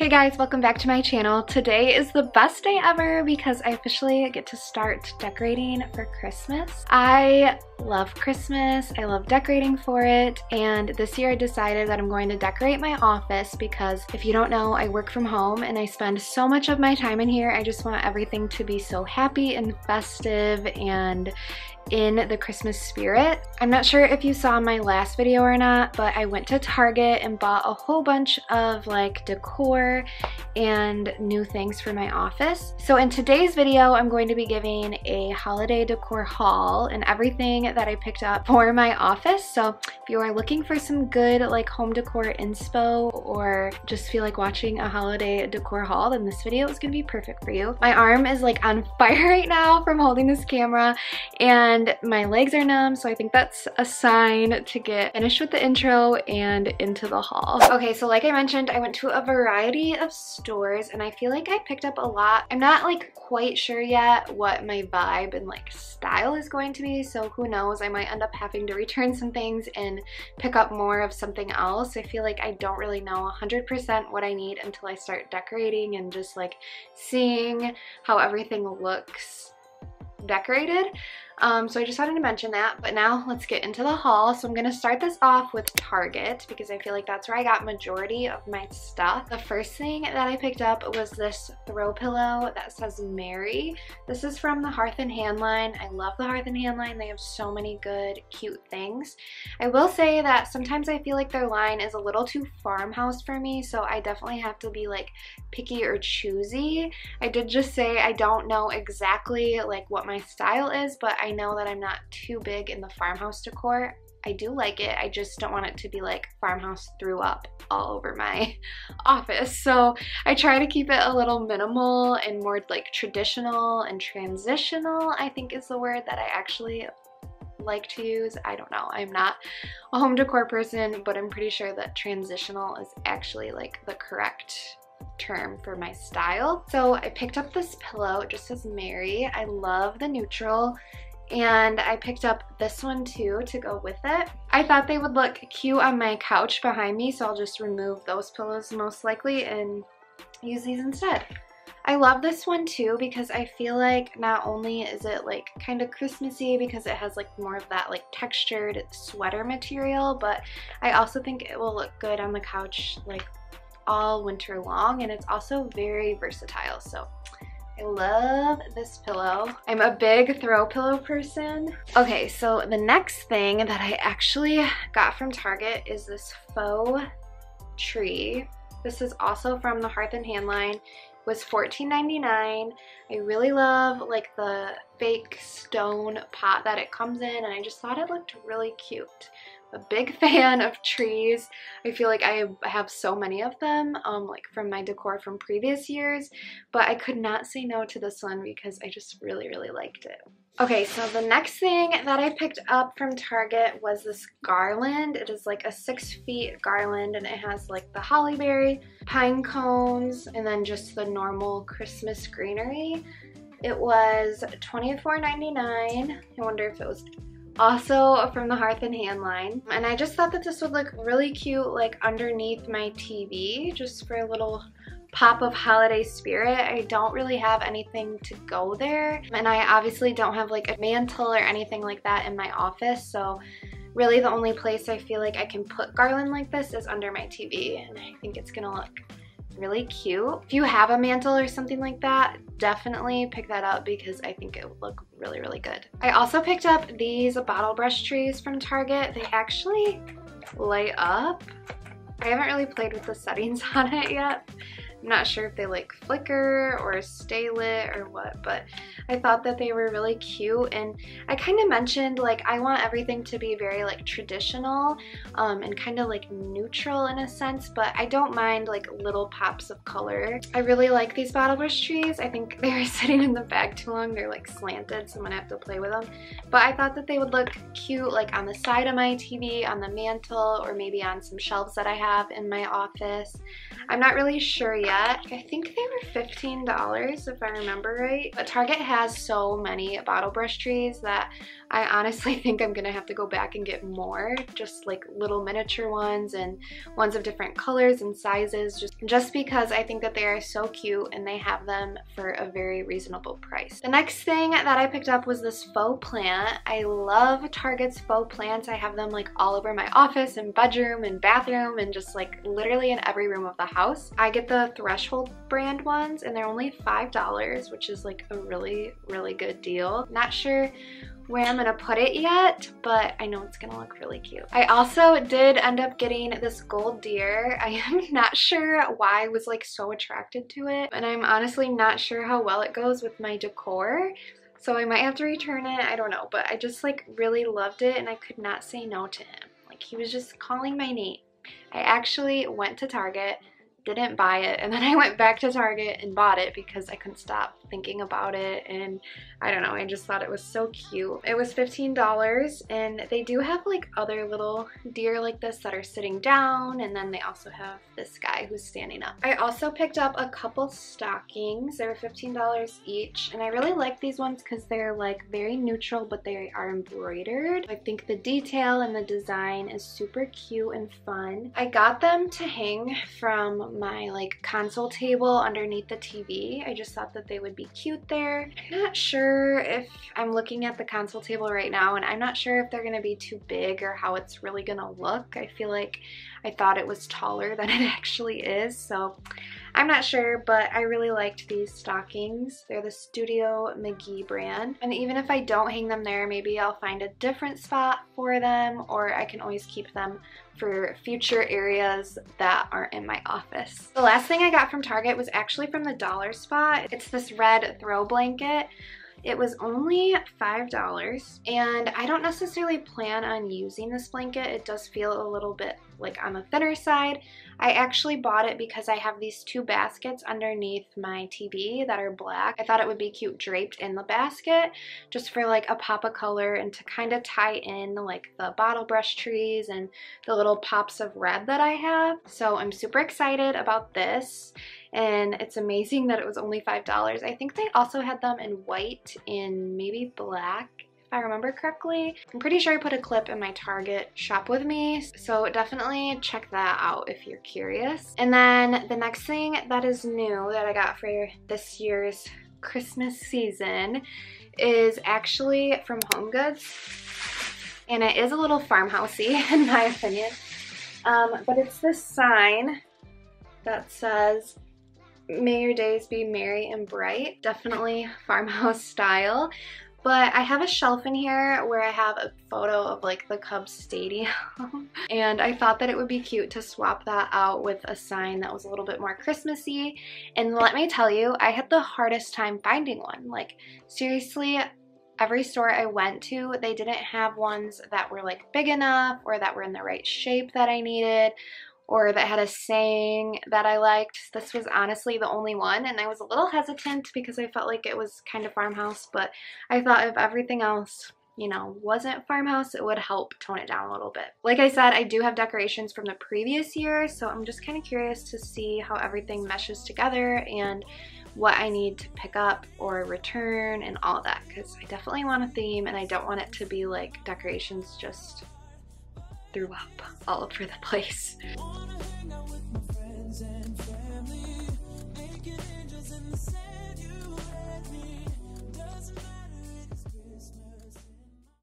Hey guys, welcome back to my channel. Today is the best day ever because I officially get to start decorating for Christmas. I love Christmas, I love decorating for it, and this year I decided that I'm going to decorate my office because if you don't know, I work from home and I spend so much of my time in here. I just want everything to be so happy and festive and in the Christmas spirit. I'm not sure if you saw my last video or not, but I went to Target and bought a whole bunch of like decor and new things for my office. So in today's video, I'm going to be giving a holiday decor haul and everything that I picked up for my office. So if you are looking for some good like home decor inspo or just feel like watching a holiday decor haul, then this video is gonna be perfect for you. My arm is like on fire right now from holding this camera and and my legs are numb so I think that's a sign to get finished with the intro and into the haul. Okay so like I mentioned I went to a variety of stores and I feel like I picked up a lot. I'm not like quite sure yet what my vibe and like style is going to be so who knows I might end up having to return some things and pick up more of something else. I feel like I don't really know 100% what I need until I start decorating and just like seeing how everything looks decorated. Um, so I just wanted to mention that, but now let's get into the haul. So I'm gonna start this off with Target because I feel like that's where I got majority of my stuff. The first thing that I picked up was this throw pillow that says Mary. This is from the Hearth and Hand line. I love the Hearth and Hand line. They have so many good, cute things. I will say that sometimes I feel like their line is a little too farmhouse for me, so I definitely have to be like picky or choosy. I did just say I don't know exactly like what my style is, but I I know that I'm not too big in the farmhouse decor. I do like it, I just don't want it to be like farmhouse threw up all over my office. So I try to keep it a little minimal and more like traditional and transitional, I think is the word that I actually like to use. I don't know. I'm not a home decor person, but I'm pretty sure that transitional is actually like the correct term for my style. So I picked up this pillow. It just says Mary. I love the neutral and I picked up this one too to go with it. I thought they would look cute on my couch behind me so I'll just remove those pillows most likely and use these instead. I love this one too because I feel like not only is it like kind of Christmassy because it has like more of that like textured sweater material but I also think it will look good on the couch like all winter long and it's also very versatile so I love this pillow. I'm a big throw pillow person. Okay, so the next thing that I actually got from Target is this faux tree. This is also from the Hearth and Hand line. It was $14.99. I really love like the fake stone pot that it comes in and I just thought it looked really cute a big fan of trees. I feel like I have so many of them, um, like from my decor from previous years, but I could not say no to this one because I just really, really liked it. Okay, so the next thing that I picked up from Target was this garland. It is like a six feet garland and it has like the holly berry, pine cones, and then just the normal Christmas greenery. It was $24.99. I wonder if it was also from the Hearth and Hand line. And I just thought that this would look really cute like underneath my TV just for a little pop of holiday spirit. I don't really have anything to go there. And I obviously don't have like a mantel or anything like that in my office. So really the only place I feel like I can put garland like this is under my TV. And I think it's gonna look really cute. If you have a mantel or something like that, definitely pick that up because I think it would look really, really good. I also picked up these bottle brush trees from Target. They actually light up. I haven't really played with the settings on it yet, I'm not sure if they like flicker or stay lit or what, but I thought that they were really cute. And I kind of mentioned like I want everything to be very like traditional um, and kind of like neutral in a sense, but I don't mind like little pops of color. I really like these bottle brush trees. I think they were sitting in the bag too long. They're like slanted, so I'm gonna have to play with them. But I thought that they would look cute like on the side of my TV, on the mantel, or maybe on some shelves that I have in my office. I'm not really sure yet. I think they were $15 if I remember right. But Target has so many bottle brush trees that I honestly think I'm gonna have to go back and get more, just like little miniature ones and ones of different colors and sizes, just, just because I think that they are so cute and they have them for a very reasonable price. The next thing that I picked up was this faux plant. I love Target's faux plants. I have them like all over my office and bedroom and bathroom and just like literally in every room of the house. I get the Threshold brand ones and they're only $5, which is like a really, really good deal. Not sure where I'm gonna put it yet, but I know it's gonna look really cute. I also did end up getting this gold deer. I am not sure why I was like so attracted to it, and I'm honestly not sure how well it goes with my decor. So I might have to return it, I don't know, but I just like really loved it and I could not say no to him. Like he was just calling my name. I actually went to Target, didn't buy it and then I went back to Target and bought it because I couldn't stop thinking about it and I don't know I just thought it was so cute. It was $15 and they do have like other little deer like this that are sitting down and then they also have this guy who's standing up. I also picked up a couple stockings. They were $15 each and I really like these ones because they're like very neutral but they are embroidered. I think the detail and the design is super cute and fun. I got them to hang from my like console table underneath the TV. I just thought that they would be cute there. I'm not sure if I'm looking at the console table right now and I'm not sure if they're gonna be too big or how it's really gonna look. I feel like I thought it was taller than it actually is. So I'm not sure, but I really liked these stockings. They're the Studio McGee brand. And even if I don't hang them there, maybe I'll find a different spot for them or I can always keep them for future areas that aren't in my office. The last thing I got from Target was actually from the dollar spot. It's this red throw blanket. It was only $5 and I don't necessarily plan on using this blanket. It does feel a little bit like on the thinner side. I actually bought it because I have these two baskets underneath my TV that are black. I thought it would be cute draped in the basket just for like a pop of color and to kind of tie in like the bottle brush trees and the little pops of red that I have. So I'm super excited about this and it's amazing that it was only $5. I think they also had them in white and maybe black if I remember correctly. I'm pretty sure I put a clip in my Target shop with me, so definitely check that out if you're curious. And then the next thing that is new that I got for this year's Christmas season is actually from Home Goods. And it is a little farmhousey in my opinion. Um, but it's this sign that says, May your days be merry and bright. Definitely farmhouse style. But I have a shelf in here where I have a photo of like the Cubs stadium and I thought that it would be cute to swap that out with a sign that was a little bit more Christmassy and let me tell you I had the hardest time finding one like seriously every store I went to they didn't have ones that were like big enough or that were in the right shape that I needed or that had a saying that I liked. This was honestly the only one and I was a little hesitant because I felt like it was kind of farmhouse but I thought if everything else you know, wasn't farmhouse, it would help tone it down a little bit. Like I said, I do have decorations from the previous year, so I'm just kind of curious to see how everything meshes together and what I need to pick up or return and all that because I definitely want a theme and I don't want it to be like decorations just threw up all over the place.